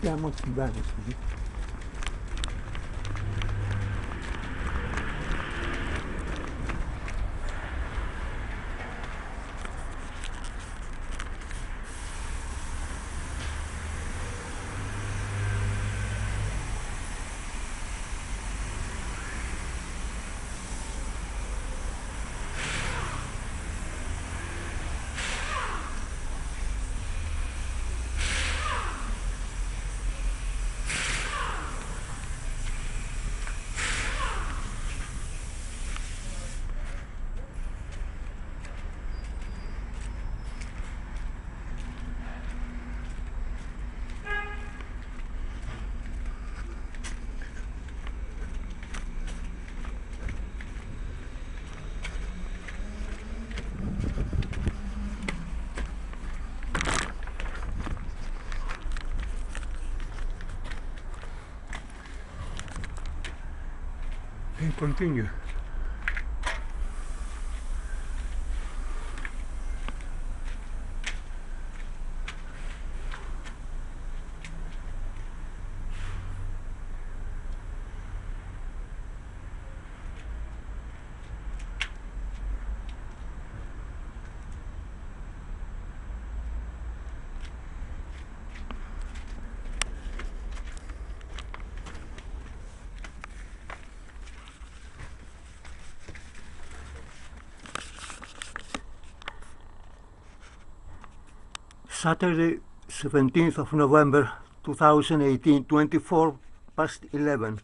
clairement tribal. em Pontinho. Saturday, 17th of November 2018, 24 past 11.